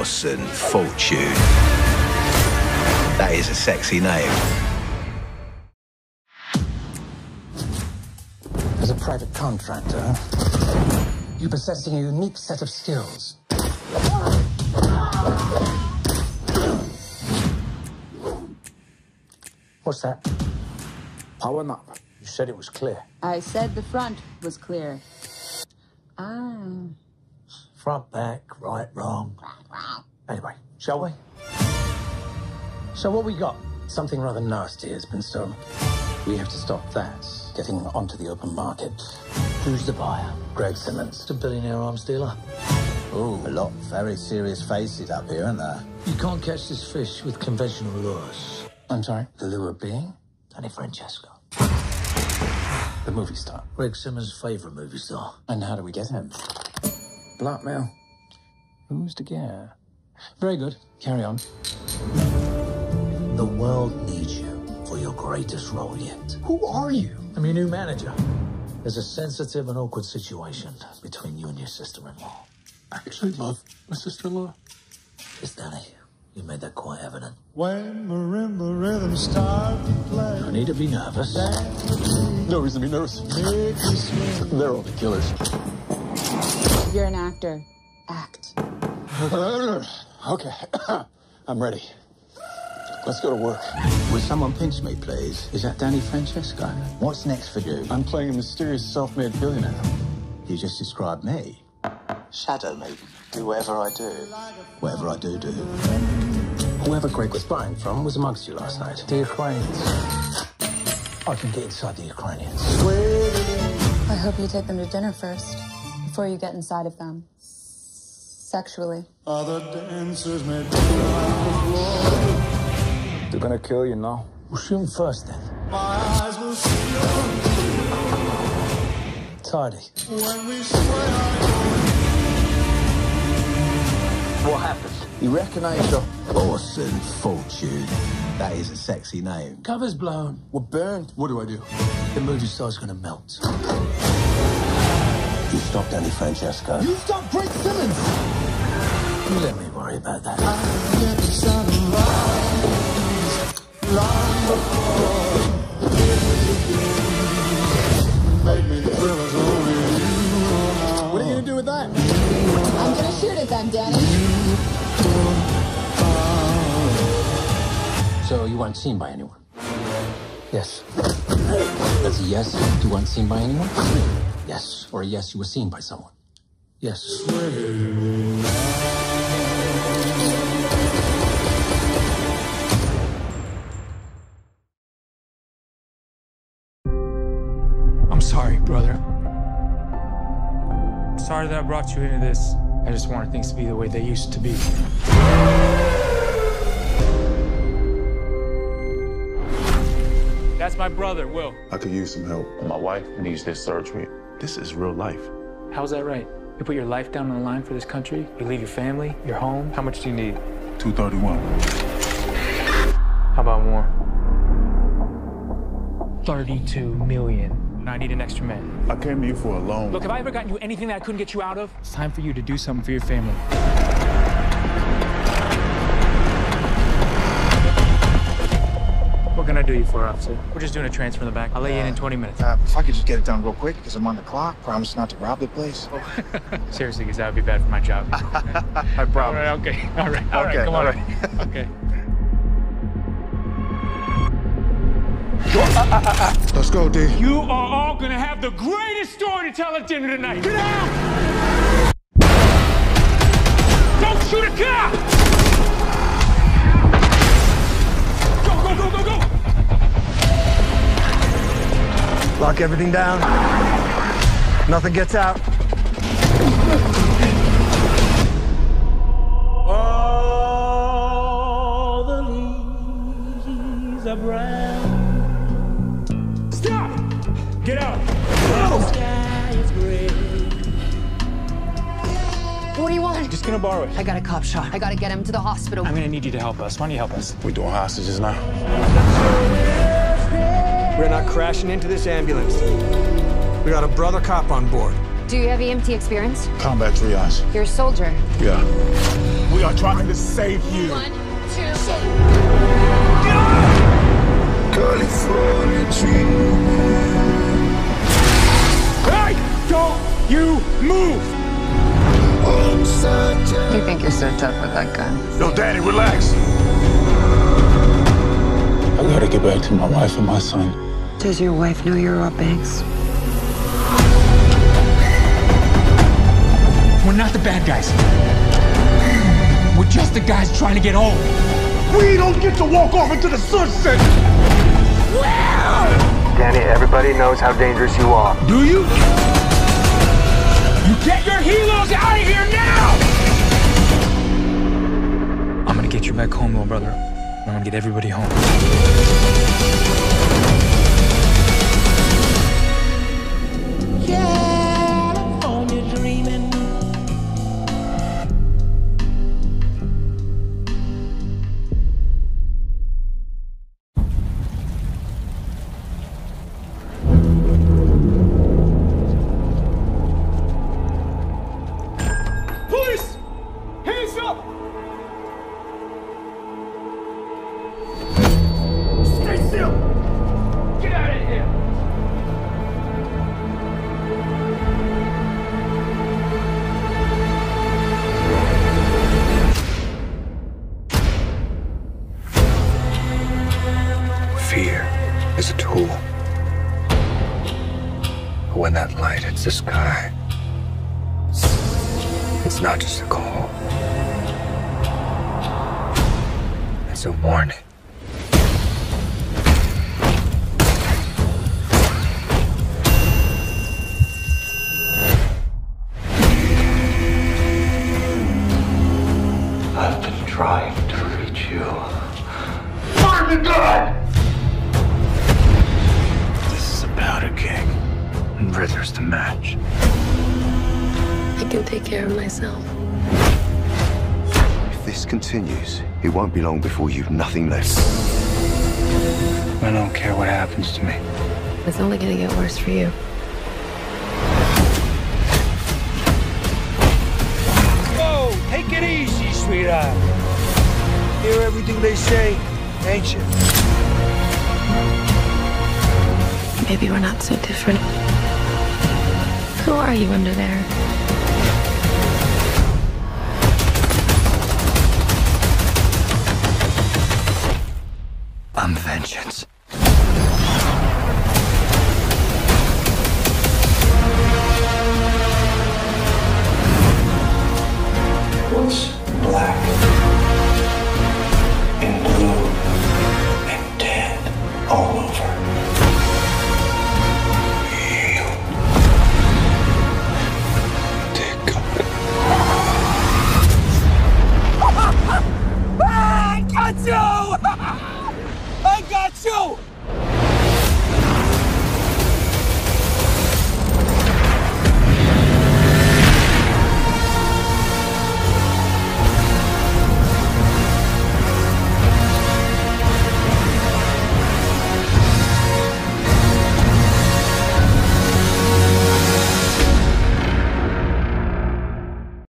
Orson Fortune. That is a sexy name. As a private contractor, you possess a unique set of skills. What's that? Power up. You said it was clear. I said the front was clear. Ah. Front, back, right, wrong. Anyway, shall we? So what we got? Something rather nasty has been stolen. We have to stop that getting onto the open market. Who's the buyer? Greg Simmons, the billionaire arms dealer. Ooh, a lot of very serious faces up here, aren't there? You can't catch this fish with conventional lures. I'm sorry? The lure being? Danny Francesco. The movie star. Greg Simmons' favorite movie star. And how do we get him? Blackmail. Who's to get? Very good. Carry on. The world needs you for your greatest role yet. Who are you? I'm your new manager. There's a sensitive and awkward situation between you and your sister-in-law. I actually love my sister-in-law. It's Danny. You made that quite evident. When marimba rhythms start to play, No need to be nervous. No reason to be nervous. They're all the killers. You're an actor. Act. okay, I'm ready. Let's go to work. Would someone pinch me, please? Is that Danny Francesco? What's next for you? I'm playing a mysterious self-made billionaire. You just described me. Shadow me. Do whatever I do. Whatever I do, do. Whoever Greg was buying from was amongst you last night. The Ukrainians. I can get inside the Ukrainians. I hope you take them to dinner first before you get inside of them. Sexually. other dancers may be on the floor. They're gonna kill you now. We'll shoot 'em first then. My eyes will see Tidy. when we sway. What happens? You recognize your Orson Fortune. That is a sexy name. Cover's blown. We're burned. What do I do? The movie star's gonna melt. You stop Danny Francesco. You stop Greg Simmons. You let me worry about that. Get the sunrise long before it begins. Make me thrill as only you know. What are you gonna do with that? I'm gonna shoot at them, Danny. So you weren't seen by anyone? Yes. That's a yes. You weren't seen by anyone? Yes. Or a yes, you were seen by someone? Yes. I'm sorry, brother. Sorry that I brought you into this. I just wanted things to be the way they used to be. That's my brother, Will. I could use some help. My wife needs this surgery. This is real life. How's that right? You put your life down on the line for this country? You leave your family, your home? How much do you need? 231. How about more? 32 million. I need an extra man. I came to you for a loan. Look, have I ever gotten you anything that I couldn't get you out of? It's time for you to do something for your family. Can I do you for, officer? We're just doing a transfer in the back. I'll lay you in in 20 minutes. Uh, if I could just get it done real quick, because I'm on the clock. Promise not to rob the place. Seriously, because that would be bad for my job. I promise. right, okay. All right, all right, Okay, come all on. right. okay. Let's go, D. You are all gonna have the greatest story to tell at dinner tonight. Get out! Don't shoot a cop! Lock everything down. Nothing gets out. All the leaves are brown. Stop! Get out! The oh! sky is gray. What do you want? Just gonna borrow it. I got a cop shot. I gotta get him to the hospital. I'm gonna need you to help us. Why don't you help us? We're doing hostages now. We're not crashing into this ambulance. We got a brother cop on board. Do you have EMT experience? Combat triage. You're a soldier. Yeah. We We are trying to save you. One, two, California dreaming. Hey! Don't you move! You think you're so tough with that gun? Yo, Danny, relax. I gotta get back to my wife and my son. Does your wife know you're Rob Banks? We're not the bad guys. We're just the guys trying to get home. We don't get to walk off into the sunset! Danny, everybody knows how dangerous you are. Do you? You get your helos out of here now! I'm gonna get you back home, little brother. I'm gonna get everybody home. Fear is a tool. But when that light hits the sky, it's not just a call. It's a warning. And Riddler's the match. I can take care of myself. If this continues, it won't be long before you've nothing left. I don't care what happens to me. It's only gonna get worse for you. Whoa, take it easy, sweetheart. Hear everything they say, ain't you? Maybe we're not so different. Who are you under there? I'm vengeance.